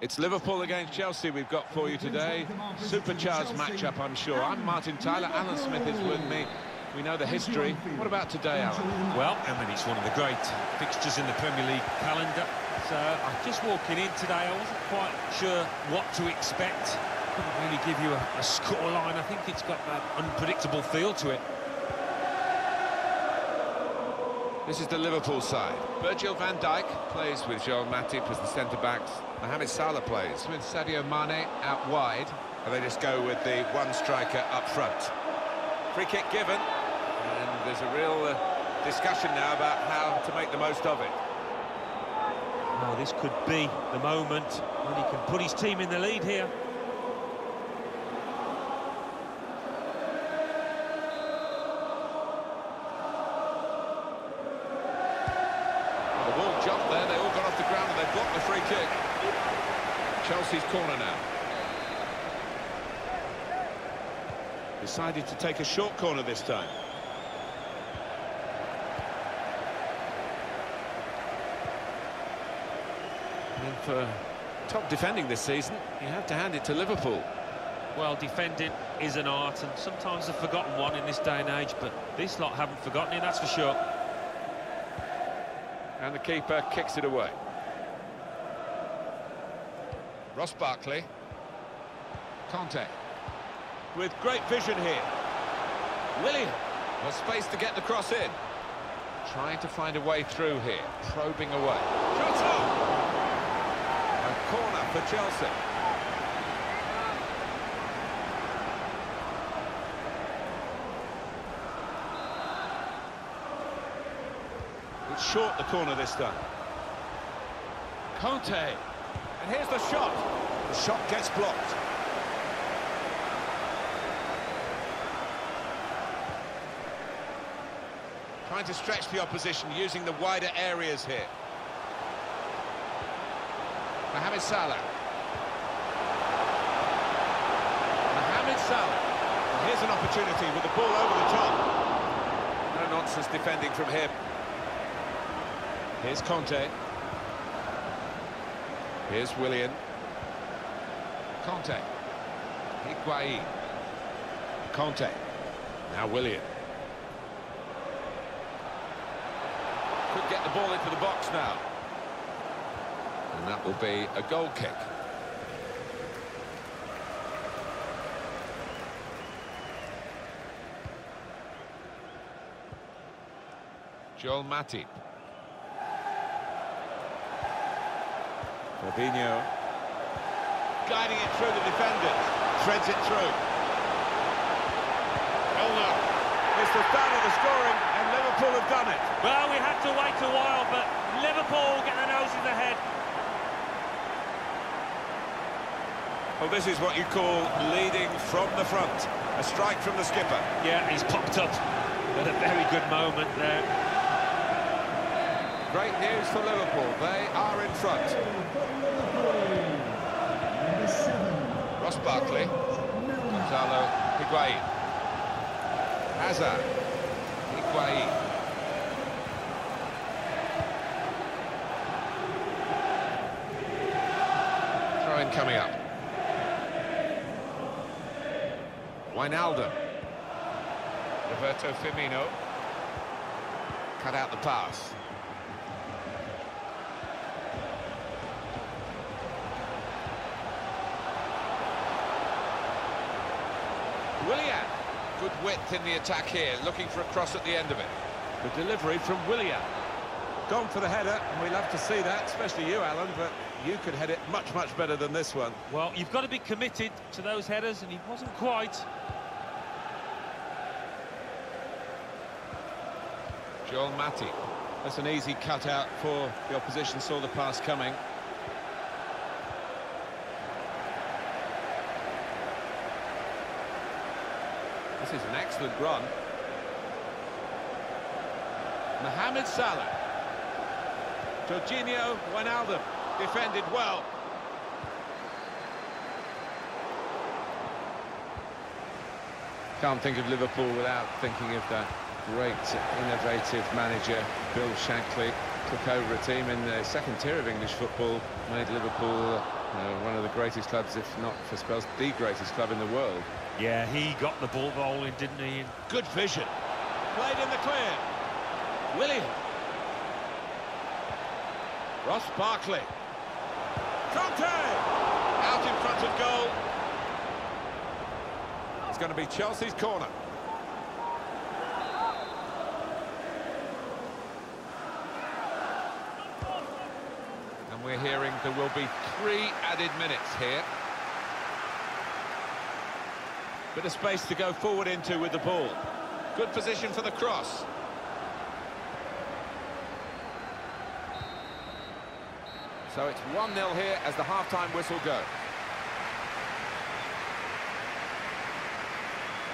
It's Liverpool against Chelsea we've got for you today. Supercharged matchup, I'm sure. I'm Martin Tyler. Alan Smith is with me. We know the history. What about today, Alan? Well, I mean, it's one of the great fixtures in the Premier League calendar. So I'm just walking in today. I wasn't quite sure what to expect. Couldn't really give you a, a score line. I think it's got that unpredictable feel to it. This is the Liverpool side. Virgil van Dijk plays with Joel Matip as the centre-backs. Mohamed Salah plays with Sadio Mane out wide. And they just go with the one striker up front. Free kick given. And there's a real uh, discussion now about how to make the most of it. Oh, this could be the moment when he can put his team in the lead here. The ball jumped there, they all got off the ground and they blocked the free kick. Chelsea's corner now. Decided to take a short corner this time. And for top defending this season, you have to hand it to Liverpool. Well, defending is an art, and sometimes a forgotten one in this day and age, but this lot haven't forgotten it, that's for sure. And the keeper kicks it away. Ross Barkley. Kanté. With great vision here. Willian. Well, space to get the cross in. Trying to find a way through here. Probing away. Shot on! A corner for Chelsea. It's short the corner this time. Kanté. And here's the shot. The shot gets blocked. Trying to stretch the opposition using the wider areas here. Mohamed Salah. Mohamed Salah. And here's an opportunity with the ball over the top. No nonsense defending from him. Here's Kanté. Here's Willian. Kanté. Higuain. Kanté. Now Willian. Could get the ball into the box now. And that will be a goal kick. Joel Matip. Fabinho. Guiding it through the defenders. Threads it through. Milner. It's the start of the scoring, Liverpool have done it. Well, we had to wait a while, but Liverpool get their noses ahead. Well, this is what you call leading from the front. A strike from the skipper. Yeah, he's popped up at a very good moment there. Great news for Liverpool. They are in front. Ross Barkley. Gonzalo Higuain. Hazard. Higuain. Coming up. Wijnaldum. Roberto Firmino. Cut out the pass. Willian. Good width in the attack here, looking for a cross at the end of it. The delivery from Willian. Gone for the header, and we love to see that, especially you, Alan, but you could head it much, much better than this one. Well, you've got to be committed to those headers, and he wasn't quite. Joel Matip. That's an easy cutout for the opposition, saw the pass coming. This is an excellent run. Mohamed Salah. Georginio Wijnaldum defended well. Can't think of Liverpool without thinking of that great, innovative manager, Bill Shankly. Took over a team in the second tier of English football, made Liverpool uh, one of the greatest clubs, if not for spells, the greatest club in the world. Yeah, he got the ball rolling, didn't he? Good vision. Played in the clear. Willian. Ross Barkley. Kanté! Out in front of goal. It's going to be Chelsea's corner. And we're hearing there will be three added minutes here. Bit of space to go forward into with the ball. Good position for the cross. So it's 1-0 here as the half-time whistle goes.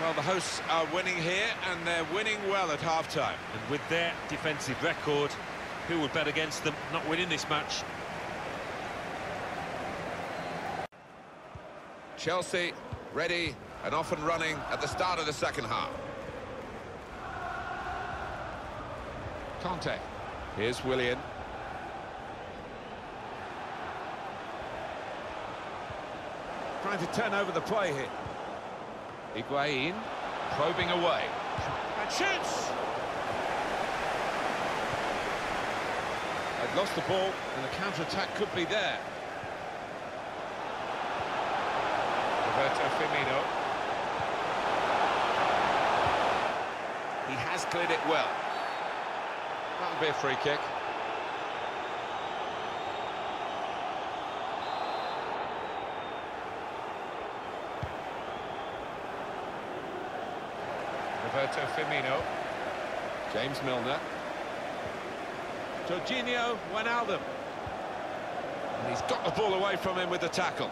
Well, the hosts are winning here, and they're winning well at half-time. And with their defensive record, who would bet against them not winning this match? Chelsea ready and off and running at the start of the second half. Kanté. Here's Willian. Trying to turn over the play here. Higuain probing away. And shoots! They've lost the ball and the counter-attack could be there. Roberto Firmino. He has cleared it well. That'll be a free kick. Roberto Firmino. James Milner. Georginio Wijnaldum. And he's got the ball away from him with the tackle.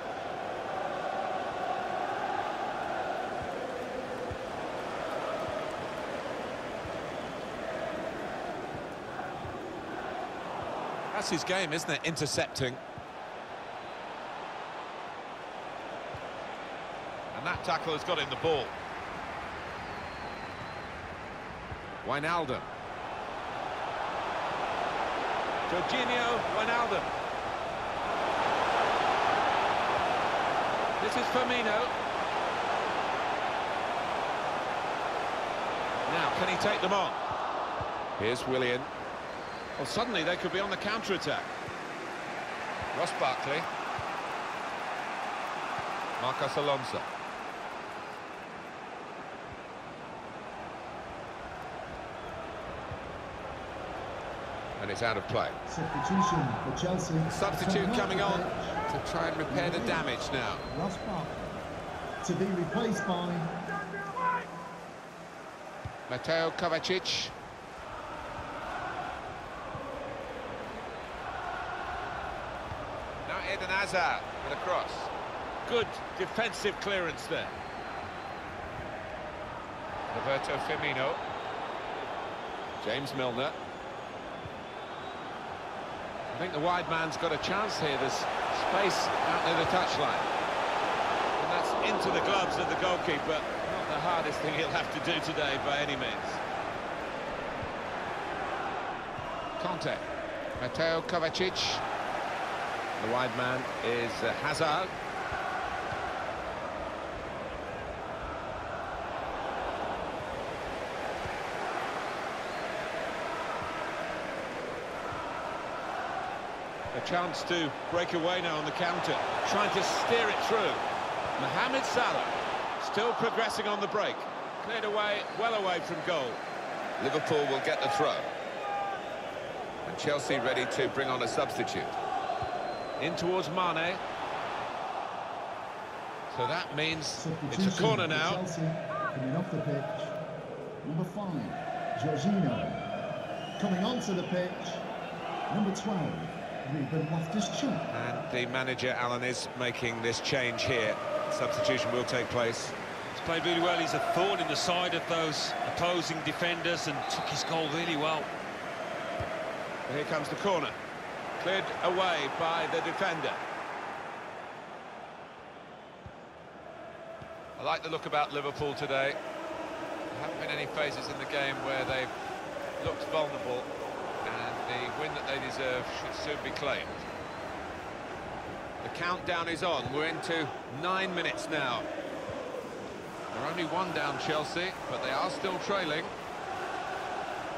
That's his game, isn't it? Intercepting. And that tackle has got him the ball. Wijnaldum. Georginio Wijnaldum. This is Firmino. Now, can he take them on? Here's Willian. Well, suddenly they could be on the counter-attack. Ross Barkley. Marcos Alonso. And it's out of play. Substitution for Chelsea. Substitute coming on to try and repair the damage now. Ross Barkley. To be replaced by Mateo Kovacic. Now Eden Hazard with a cross. Good defensive clearance there. Roberto Firmino. James Milner. I think the wide man's got a chance here. There's space out near the touchline. And that's into the gloves of the goalkeeper. Not the hardest thing he'll have to do today by any means. Kanté. Mateo Kovacic. The wide man is uh, Hazard. A chance to break away now on the counter, trying to steer it through. Mohamed Salah still progressing on the break. Cleared away, well away from goal. Liverpool will get the throw. And Chelsea ready to bring on a substitute. In towards Mane. So that means it's a substitution corner now. Chelsea coming off the pitch. Number five, Jorginho. Coming onto the pitch, number 12, Ruben Loftus-Cheek. And the manager, Alan, is making this change here. Substitution will take place. He's played really well. He's a thorn in the side of those opposing defenders and took his goal really well. Here comes the corner. Cleared away by the defender. I like the look about Liverpool today. There haven't been any phases in the game where they've looked vulnerable, and the win that they deserve should soon be claimed. The countdown is on. We're into nine minutes now. They're only one down Chelsea, but they are still trailing.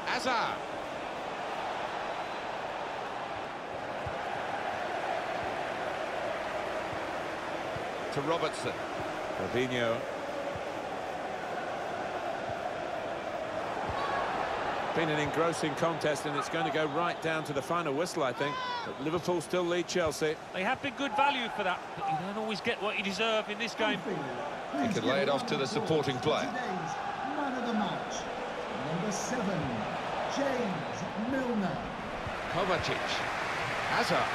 Hazard. To Robertson. Fabinho. Been an engrossing contest and it's going to go right down to the final whistle, I think. But Liverpool still lead Chelsea. They have been good value for that, but you don't always get what you deserve in this game. He can lay it off to the supporting player. Today's man of the match, number seven, James Milner. Kovacic. Hazard.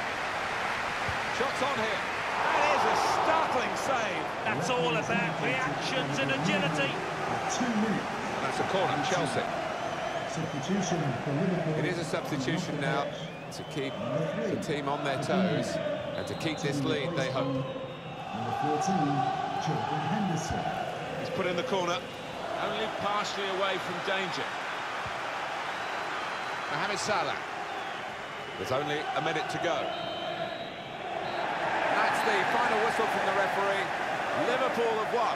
Shots on here. That is a startling save. That's all about reactions and agility. Two minutes. That's a corner, Chelsea. Substitution for Liverpool. It is a substitution now off the pitch, to keep the team on their toes and to keep this lead, they hope. Number 14, Jordan Henderson. He's put in the corner, only partially away from danger. Mohamed Salah. There's only a minute to go. That's the final whistle from the referee. Liverpool have won.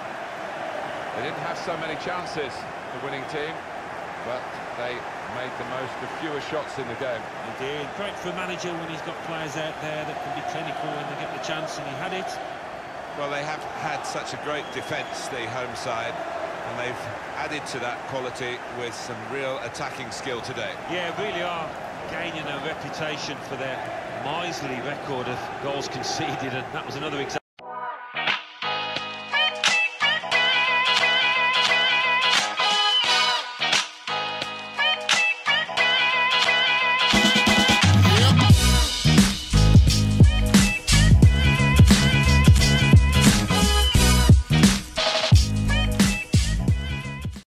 They didn't have so many chances, the winning team, but they made the most of fewer shots in the game. Indeed. Great for a manager when he's got players out there that can be clinical when they get the chance, and he had it. Well, they have had such a great defence, the home side, and they've added to that quality with some real attacking skill today. Yeah, really are gaining a reputation for their miserly record of goals conceded, and that was another example.